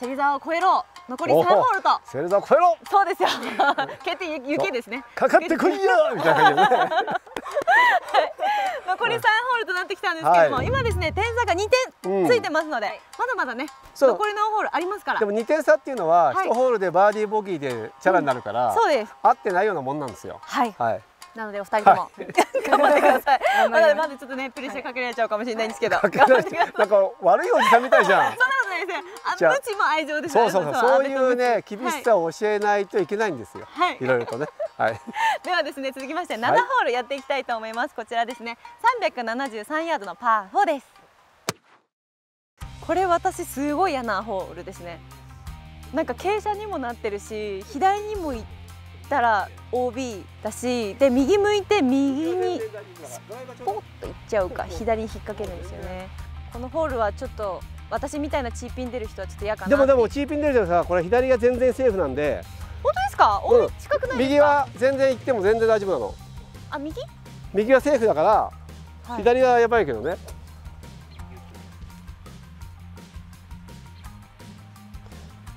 はい芹沢を超えろ。残り3ホールと。芹沢超えろ。そうですよ。決定雪ですね。かかってこいやみたいなね。残り3ホールとなってきたんですけども、はい、今ですね点差が2点ついてますので、うん、まだまだね残りのホールありますから。でも2点差っていうのは、1ホールでバーディーボギーでチャラになるから、うん、そうです。合ってないようなもんなんですよ。はい、はい。なのでお二人とも、はい、頑張ってください。まだまだちょっとねプレッシャーかけられちゃうかもしれないんですけど。なんか悪いおじさんみたいじゃん。そん。あ無知も愛情です。そうそうそうそういうね厳しさを教えないといけないんですよ。はい。いろいろとね。はい。ではですね続きまして7ホールやっていきたいと思います。こちらですね373ヤードのパー4です。これ私すごい嫌なホールですね。なんか傾斜にもなってるし左にも行ったら OB だしで右向いて右にスポッといっちゃうか左に引っ掛けるんですよねこのホールはちょっと私みたいなチーピン出る人はちょっと嫌かなでもでもチーピン出るけどさこれ左が全然セーフなんで。本当ですか、うん、近くない右は全然行っても全然大丈夫なの。あ右？右はセーフだから、はい、左はやばいけどね。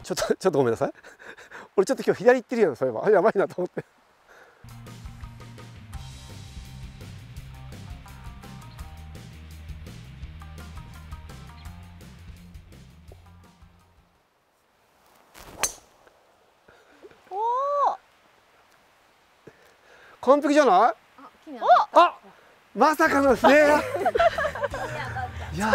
ちょっとちょっとごめんなさい。俺ちょっと今日左行ってるよそういえば。やばいなと思って完璧じゃない？あまさかの不正いや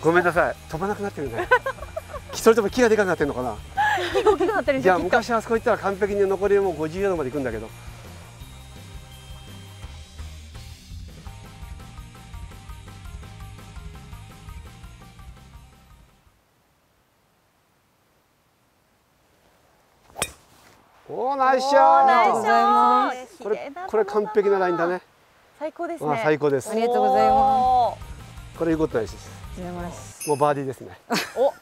ごめんなさい。飛ばなくなってるね。それとも木がでかくなってるのかな？大きくなってるいや昔あそこ行ったら完璧に残りもう50ヤードまで行くんだけどおおナイスショーこれこれ完璧なラインだね最高ですね最高ですありがとうございますこれいうことないですもうバーディーですねお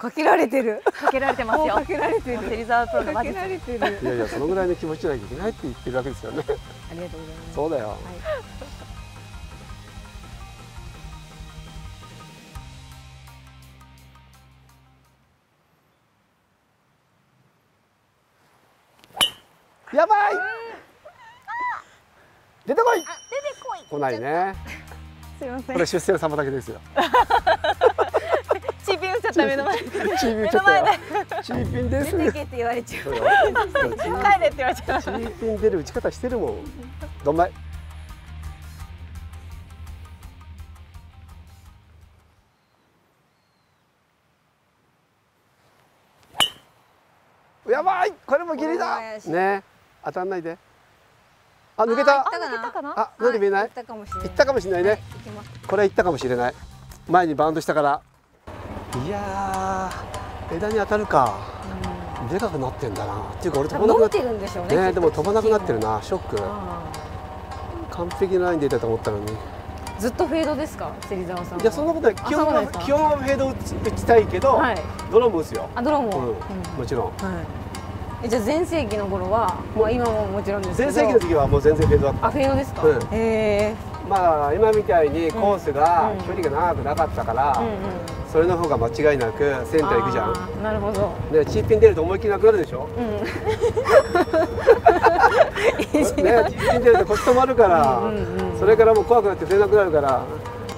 かけられてる。かけられてますよ。かけられてる。芹沢プロのかけられてる。いやいや、そのぐらいの気持ちないといけないって言ってるわけですよね。ありがとうございます。そうだよ。はいやばい、出てこい。出てこい。来ないね。すいません。これ出世の妨げですよ。チーピン打っちゃった目の前。チーピン打っちゃったチーピンです。出てけって言われちゃう。帰れって言われちゃう。チーピン出る打ち方してるもん。どんまい。やばい。これもギリだ。ね当たんないで。あ抜けた？あな？んで見えない？行ったかもしれない。ね。これ行ったかもしれない。前にバウンドしたから。いや枝に当たるか、うん、でかくなってんだな。っていうか俺飛ばなくなってるんでしょうねねでも飛ばなくなってるな。ショック。完璧なライン出たと思ったのに。ずっとフェードですか？芹沢さんいやそんなことない。基本は基本はフェード打ちたいけど、はい、ドローも打つよ。あドローも、うん。うん、もちろん、はいえじゃあ全盛期の頃は、まあ、今ももちろんですけど。全盛期の時はもう全然フェードだったあフェードですか、うん、へえ。まあ今みたいにコースが距離が長くなかったから、それの方が間違いなくセンター行くじゃん。なるほど。でチーピン出ると思いっきりなくなるでしょ、うん、ねチーピン出ると腰止まるから、それからもう怖くなって出なくなるから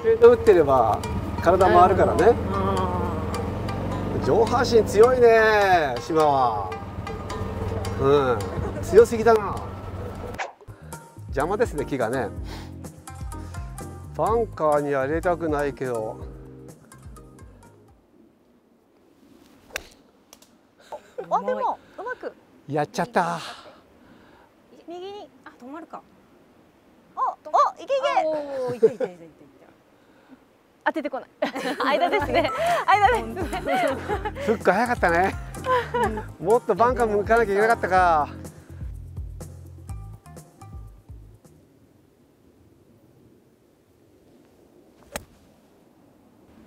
フェード打ってれば体回るからね。上半身強いね島はうん。強すぎだな。邪魔ですね木がね。バンカーには入れたくないけど。あでもうまく。やっちゃった。右に。あ止まるか。おおいけいけ。おいけいけいけ当ててこない。間ですね。間ですね。フック早かったねもっとバンカー向かなきゃいけなかったか。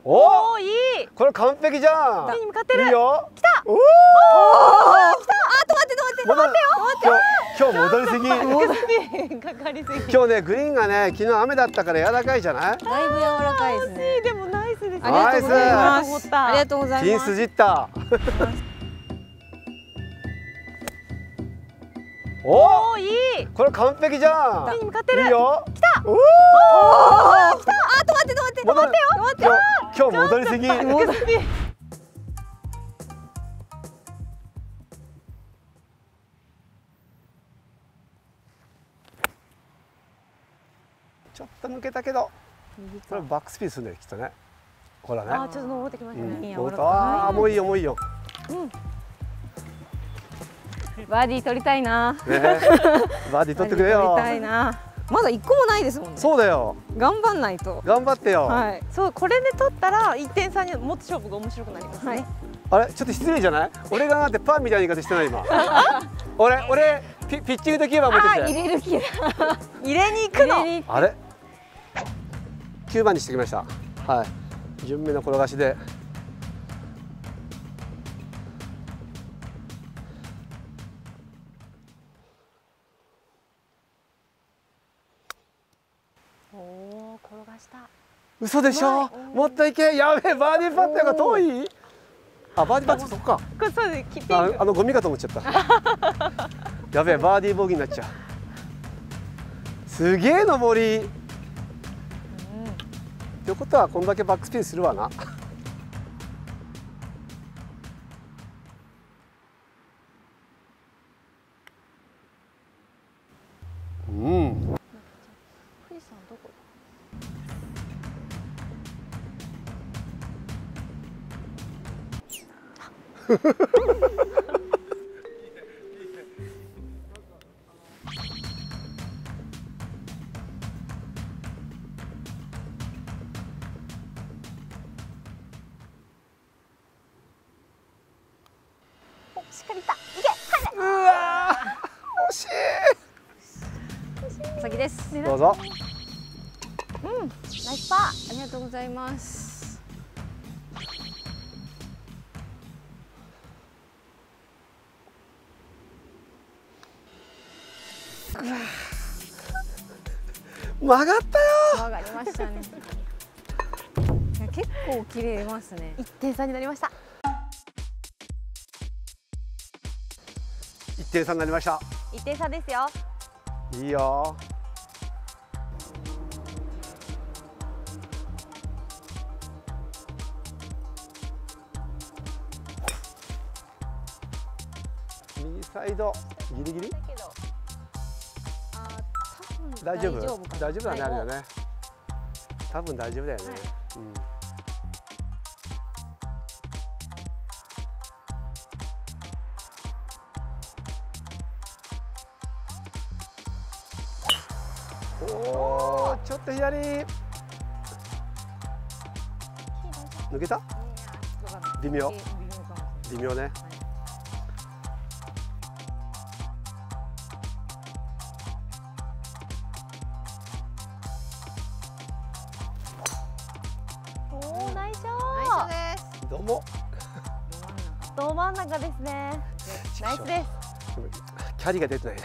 お！おいい。これ完璧じゃん。に向かってる。いいよ。来た。おお来た。あ止まって止まって止まって今日戻りすぎ。かかりすぎ。今日ねグリーンがね昨日雨だったから柔らかいじゃない？だいぶ柔らかいですね。でもナイスですありがとうございます。ありがとうございます。金筋った おおいい。これ完璧じゃん。に向かってる。いいよ。来た。おお来た。あ止まって止まって止まってよ止まってよ。今日戻りすぎ。戻りすぎちょっと抜けたけど。これバックスピンするんだよきっとね。ほらね。あちょっと登ってきましたね、うん、ああもういいよもういいよ、うんバーディー取りたいな。ね、バーディー取ってくれよ。取りたいな。まだ一個もないですもんね。そうだよ。頑張んないと。頑張ってよ。はい。そうこれで取ったら一点差にもっと勝負が面白くなりますね。はい、あれ？ちょっと失礼じゃない？俺がなんてパンみたいな言い方してない今。俺俺ピピッチングできれば持ってきて。入れる気入れに行くの？あれ？九番にしてきました。はい。順目の転がしで。嘘でしょ？もっといけ。やべえバーディーパットが遠い？あバーディーパットそっか。これそうでああのゴミかと思っちゃった。やべえバーディーボギーになっちゃう。すげえ上り、うん、っていうことはこんだけバックスピンするわなしっかりいったいけうわ惜しい。先です。どうぞ。うんナイスパー。ありがとうございます曲がったよ。曲がりましたね。結構切れますね。一点差になりました。一点差になりました。一点差ですよ。いいよ。右サイド。ギリギリ？大丈夫？大丈夫だねあれだね。多分大丈夫だよね、はい、うん、おおちょっと左。抜けた？微妙。微妙ね、ど真ん中ですね。ナイスです。キャリーが出てない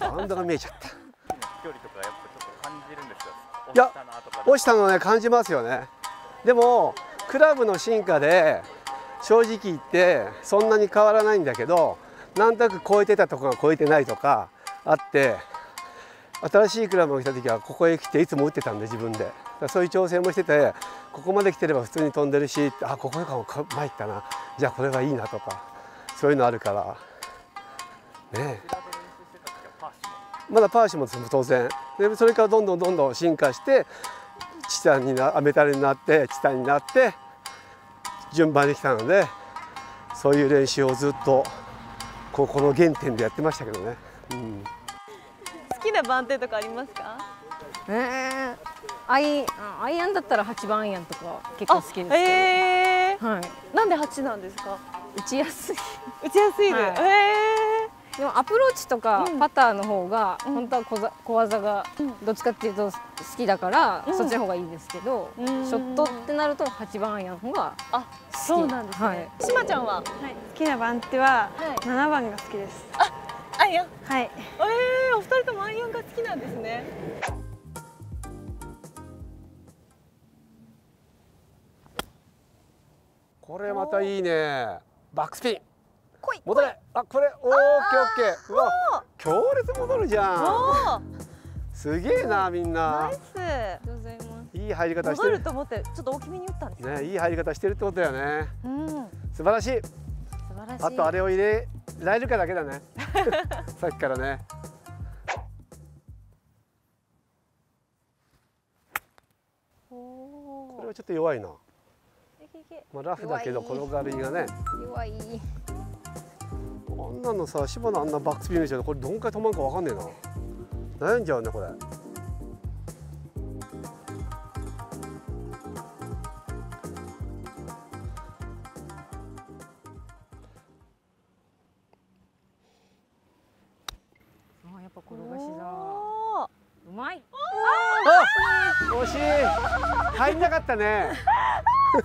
な。バウンドが見えちゃった。距離とかやっぱちょっと感じるんですよ。いや落ちたのね感じますよね。でもクラブの進化で正直言ってそんなに変わらないんだけどなんとなく超えてたとこが超えてないとかあって新しいクラブが来た時はここへ来ていつも打ってたんで自分で。そういう調整もしててここまで来てれば普通に飛んでるしあここかも参ったな。じゃあこれはいいなとかそういうのあるから。ねまだパーシも当然。でそれからどんどんどんどん進化してチタンになメタルになってチタンになって順番に来たのでそういう練習をずっとここの原点でやってましたけどね。うん。好きな番手とかありますか？え。ー、アイアイアンだったら八番アイアンとか結構好きですけど。えー、はい。なんで八なんですか？打ちやすい。打ちやすいで。はい、えー、でもアプローチとかパターの方が、うん、本当は小小技がどっちかっていうと好きだから、うん、そっちの方がいいんですけど、うん、ショットってなると八番アイアンの方があそうなんですね。はい、しまちゃんは、はい、好きな番手は七番が好きです。あアイアン。はい。えー、お二人ともアイアンが好きなんですねこれまたいいね。バックスピン。戻れ。あこれ。オーケーオッケー。うわ強烈戻るじゃん。すげえなみんな。ナイス。いい入り方してる。戻ると思ってちょっと大きめに打ったんですねいい入り方してるってことだよね、うん、素晴らしい。素晴らしい。あとあれを入れられるかだけだね。さっきからね。これはちょっと弱いなまあラフだけど転がりがね。弱い。あんなのさ芝のあんなバックスピンしてこれどんくらい止まるかわかんねえな。悩んじゃうねこれ。惜しい。入んなかったね惜しい。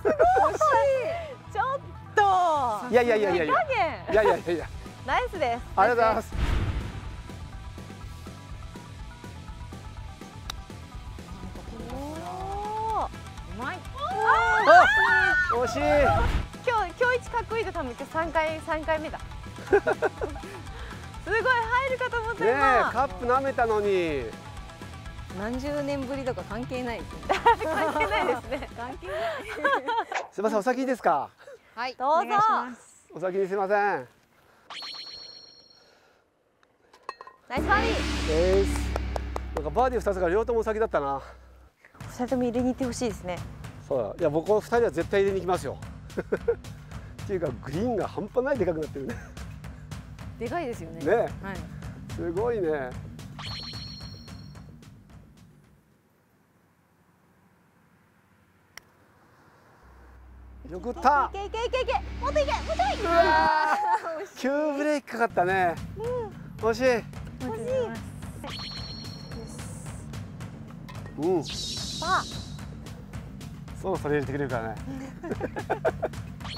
ちょっと。いやいやいやいやいや。いやいやいやいや。ナイスです。ありがとうございます。うまい。惜しい。今日今日一かっこいいと多分今日三回三回目だ。すごい入るかと思った今。ねカップ舐めたのに。何十年ぶりとか関係ない。関係ないですね。関係ない。すみませんお先ですか？はい。どうぞ。お先にすみません。ナイスバーディー。えなんかバーディー二つが両方ともお先だったな。二人とも入れに行ってほしいですね。そういや僕二人は絶対入れに行きますよ。っていうかグリーンが半端ないでかくなってるね。でかいですよね。ね、はい、すごいねよくった。いけいけいけいけ。もっといけもっといけ。急ブレーキかかったね、うん、惜しい。惜しい。うん。あそろそろ入れてくれるからね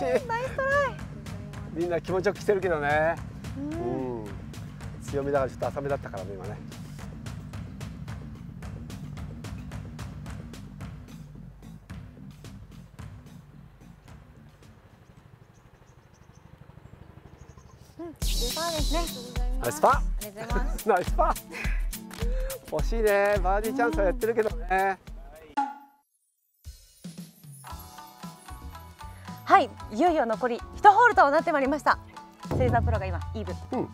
しいナイストライみんな気持ちよく来てるけどね。うん。強めだからちょっと浅めだったからね今ね。ナイスパ？ーナイスパ？ー惜しいね。バーディーチャンスはやってるけどね、はいいよいよ残り1ホールとなってまいりました。セザープロが今イーブン、うん、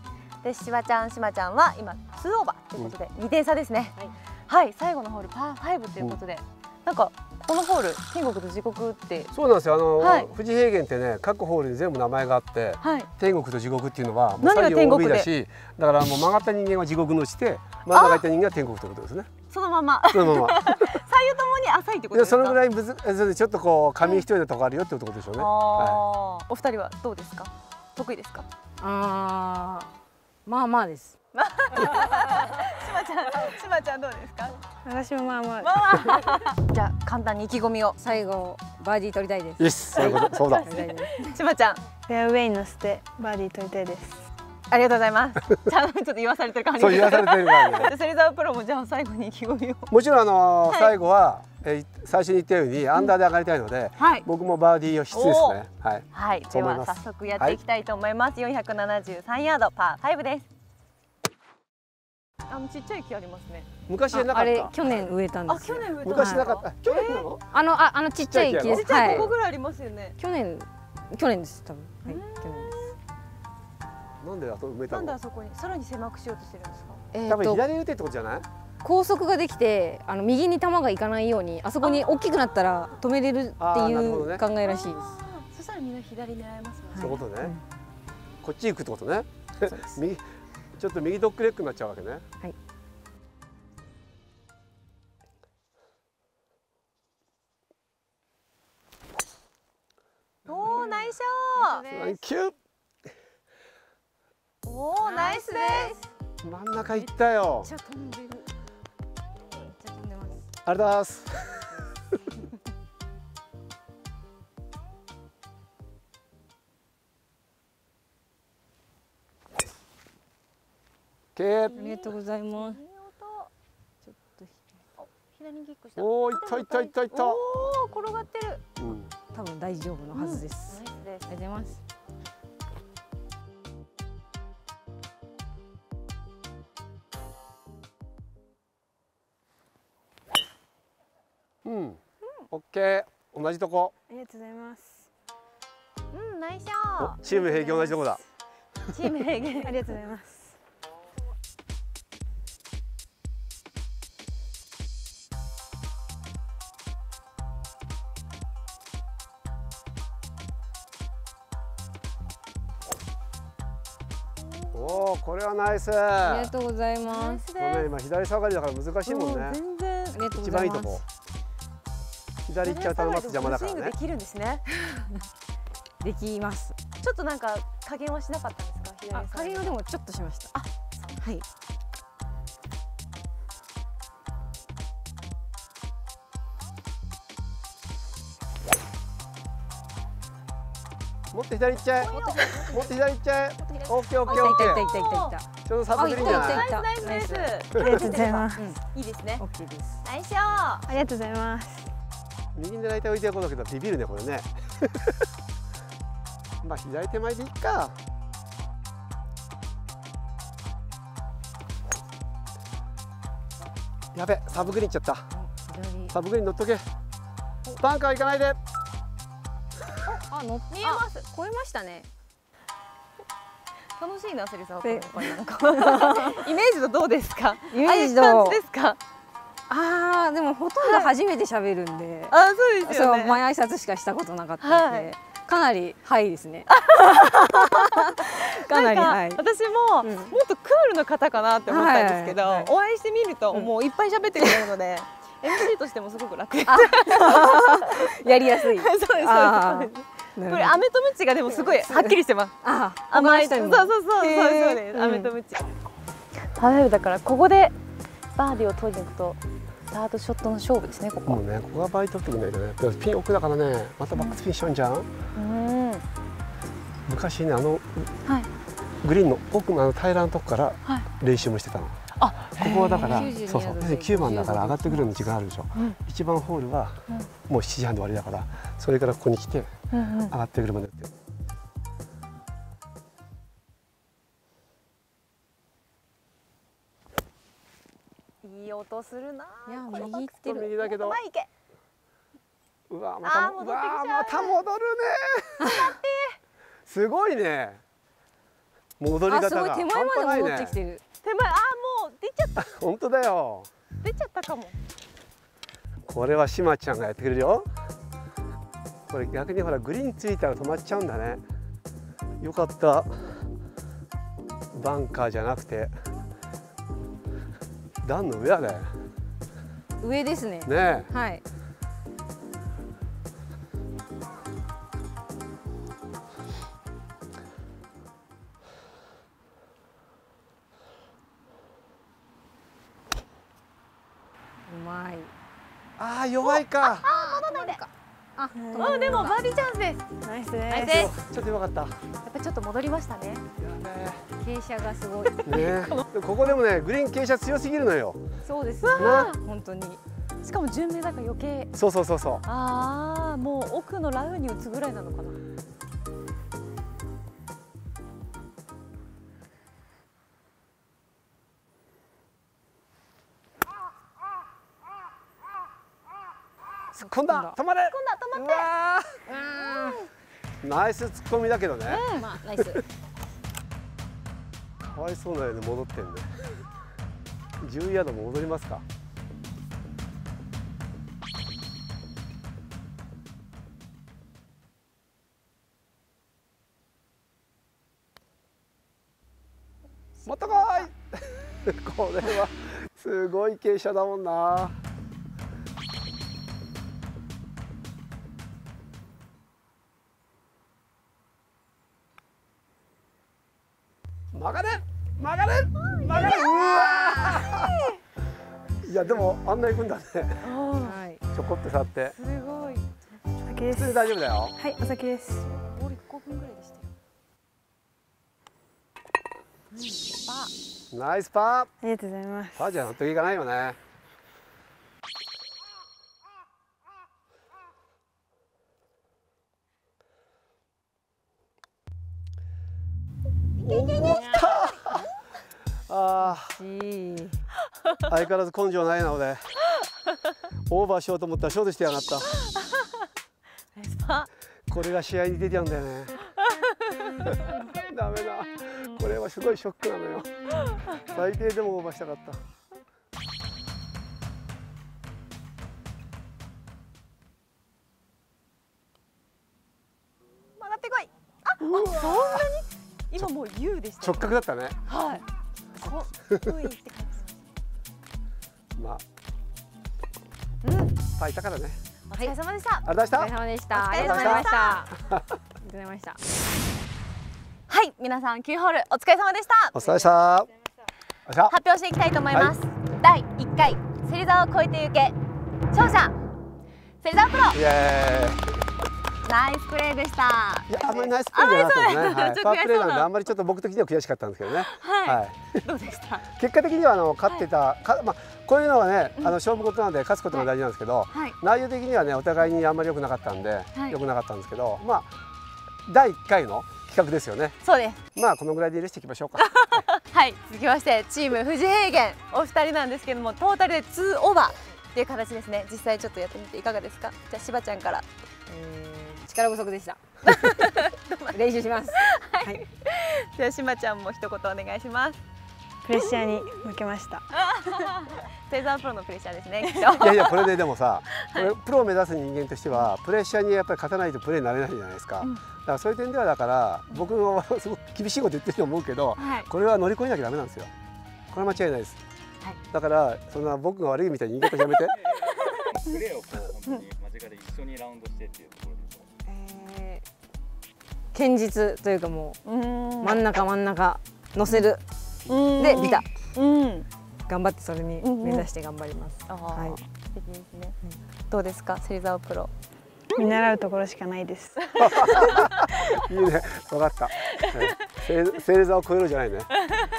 でしわちゃんしまちゃんは今2オーバーということで2点差ですね、はい、はい、最後のホールパー5ということで、うん、なんかこのホール天国と地獄って。そうなんですよ。あの、はい、富士平原ってね各ホールに全部名前があって、はい、天国と地獄っていうのはもう左右 OB だしだからもう曲がった人間は地獄のして真ん中行った人間は天国ということですね。そのまま。そのまま 左右ともに浅いってことですか？そのぐらいむずちょっとこう紙一重なとこあるよってことでしょうね、はい、お二人はどうですか？得意ですか？ああまあまあですしまちゃん、しまちゃんどうですか？私もまあまあ。まあまあ、じゃあ簡単に意気込みを。最後バーディー取りたいです。よし、そういうこと、そうだ。しまちゃん。フェアウェイに乗せてバーディー取りたいです。ありがとうございます。ちゃんとちょっと言わされてる感じ。そう言わされてる感じ。セリザープロもじゃあ最後に意気込みを。もちろんあの最後は、え最初に言ったようにアンダーで上がりたいので、僕もバーディーを必須ですね。はい。はい。では早速やっていきたいと思います。四百七十三ヤードパー5です。あのちっちゃい木ありますね。昔なかった。あれ去年植えたんですあ去年植えた。昔なかった。去年なの？あのああのちっちゃい木です。ちっちゃいここぐらいありますよね。去年去年です多分。はい去年です。なんであそ埋めたなんであそこにさらに狭くしようとしてるんですか？えー、多分左打てってことじゃない？高速ができてあの右に球がいかないようにあそこに大きくなったら止めれるっていう考えらしいです。そしたらみんな左狙いますね。そういうことね。こっち行くってことね。右ちょっと右ドッグレッグになっちゃうわけね。はい。おお、ナイスショー。ナイスです真ん中行ったよめっちゃ飛んでるめっちゃ飛んでますありがとうございますありがとうございます。ちょっと左にキックした。おお、いったいったいったいった。おお、転がってる。うん、多分大丈夫のはずです。うん、ありがとうございます。オッケー同じとこ。ありがとうございます。うんナイスショチーム平均同じとこだ。チーム平均ありがとうございます。おお、これはナイス。ありがとうございます。ごめ今左下がりだから難しいもんね。全然。一番いいとこ。左行っちゃうと待つ邪魔だからね。できるんですね。できます。ちょっとなんか加減はしなかったんですか？左加減はでもちょっとしました。あ、はい。もっと左行っちゃえ。もっと左行っちゃえ。オッケーオッケーオッケー。いたいたいたいたちょうどサブグリーンじゃない。ナイスナイスナイス。ありがとうございます。いいですね。オッケーです。ナイスありがとうございます。右で大体置いておこうだけどビビるねこれね。まあ左手前でいっか。やべサブグリーンいっちゃった。サブグリーン乗っとけ。バンカー行かないで。あ、乗見えます。超えましたね。楽しいなセリさん イメージとどうですか？イメージとですか？ああでもほとんど初めて喋るんで、あそうですよ、ね、前挨拶しかしたことなかったので、はい、かなりはいですね。かなりはい私も、うん、もっとクールな方かなって思ったんですけど、はいはいはい、お会いしてみると、うん、もういっぱい喋ってくれるので MC としてもすごく楽。やりやすい。そうですそうです。これ飴とムチがでもすごいはっきりしてます。ああ、甘い。そうそうそうそうそうです。飴とムチ。パーだからここでバーディーを取りに行くとサードショットの勝負ですねここ。もうねここがバーディー取ってくんないとね。ピン奥だからねまたバックスピンしちゃうんじゃん？うん。昔ねあの、はい、グリーンの奥のあの平らなとこから練習もしてたの。あここはだからそうそう9番だから上がってくるの時間あるでしょ、うん、1番ホールはもう7時半で終わりだからそれからここに来て上がってくるまでって。音するな。いや右行ってる。右だけど。前行け。うわまたうわまた戻るね。すごいね。戻り方が手前まで戻ってきてる。手前あもう出ちゃった。本当だよ。出ちゃったかも。これはしまちゃんがやってくれるよ。これ逆にほらグリーンついたら止まっちゃうんだねよかったバンカーじゃなくて段の上だね上ですね。ね。はい。うまい。ああ弱いかあ、あでもバーディーチャンスです。ナイスです。ちょっと弱かった。やっぱちょっと戻りましたね。傾斜がすごい。ね。ここでもね、グリーン傾斜強すぎるのよ。そうですね。本当に。しかも順目だから余計。そうそうそうそう。ああ、もう奥のラフに打つぐらいなのかな。突っ込んだ止まれ。突っ込んだ止まって。ナイス突っ込みだけどね、うん、まあナイス。かわいそうなように戻ってんね。10ヤードも戻りますか。もっとこい。これはすごい傾斜だもんなでもあんな行くんだね。ちょこって触って。すごい。先です。大丈夫だよ。はいお先です。ボール5分ぐらいでしたよ。ナイスパー。ありがとうございます。パーじゃ納得いかないよね。思ったああ相変わらず根性ないな俺。オーバーしようと思ったらショートしてやがった。これが試合に出てるんだよね。ダメだ。これはすごいショックなのよ。最低でもオーバーしたかった。曲がってこい。あそんなに？今もう U でした、直角だったね。はい。そういってまあ。うん。パイたからねお疲れ様でした、ありがとうございました。お疲れ様でした。ありがとうございました。はい。皆さん9ホールお疲れ様でした。お疲れ様でした。発表していきたいと思います、はい、第1回芹沢を超えてゆけ。勝者芹沢プロ。イエーイ。ナイスプレーでした。いや、あんまりナイスプレーじゃなかったです。ね。はい、パープレーなんで、あんまりちょっと僕的には悔しかったんですけどね。はい。はい、どうでした？結果的には、あの、勝ってた、はい、か、まあ、こういうのはね、あの、勝負事なんで、勝つことが大事なんですけど。はい、内容的にはね、お互いにあんまり良くなかったんで、良くなかったんですけど、まあ。第1回の企画ですよね。そうです。まあ、このぐらいで許していきましょうか。はい、続きまして、チーム富士平原、お二人なんですけども、トータルで2オーバー。っていう形ですね。実際ちょっとやってみていかがですか？じゃあ、しばちゃんから。えー力不足でした 練習しますはい、じゃあしまちゃんも一言お願いしますプレッシャーに負けました。セザープロのプレッシャーですね いやいやこれででもさ、はい、プロを目指す人間としてはプレッシャーにやっぱり勝たないとプレーになれないじゃないですか、うん、だからそういう点ではだから僕はすごく厳しいこと言ってると思うけど、はい、これは乗り越えなきゃダメなんですよ。これは間違いないです、はい、だからそんな僕が悪いみたいに言い方やめて。プレーをこう本当に間近で一緒にラウンドしてっていうところ堅実というかもう真ん中真ん中乗せるでビタ頑張ってそれに目指して頑張ります。はい。素敵ですね。どうですか、芹沢プロ。見習うところしかないです。いいね、分かった。芹沢を超えるじゃないね。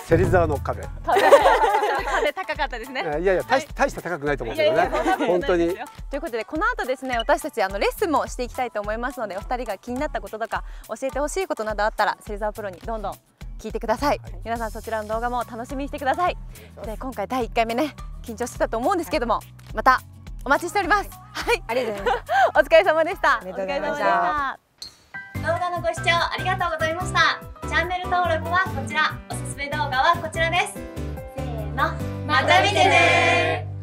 芹沢の壁。壁高かったですね。いやいや、大し大した高くないと思うけどね。本当に。ということで、この後ですね、私たちあのレッスンもしていきたいと思いますので、お二人が気になったこととか、教えてほしいことなどあったら、芹沢プロにどんどん聞いてください、はい、皆さんそちらの動画も楽しみにしてください。で今回第1回目ね緊張してたと思うんですけども、はい、またお待ちしております。はい。ありがとうございましたお疲れ様でした。ありがとうございました。動画のご視聴ありがとうございました。チャンネル登録はこちら。おすすめ動画はこちらです。せーの。また見てね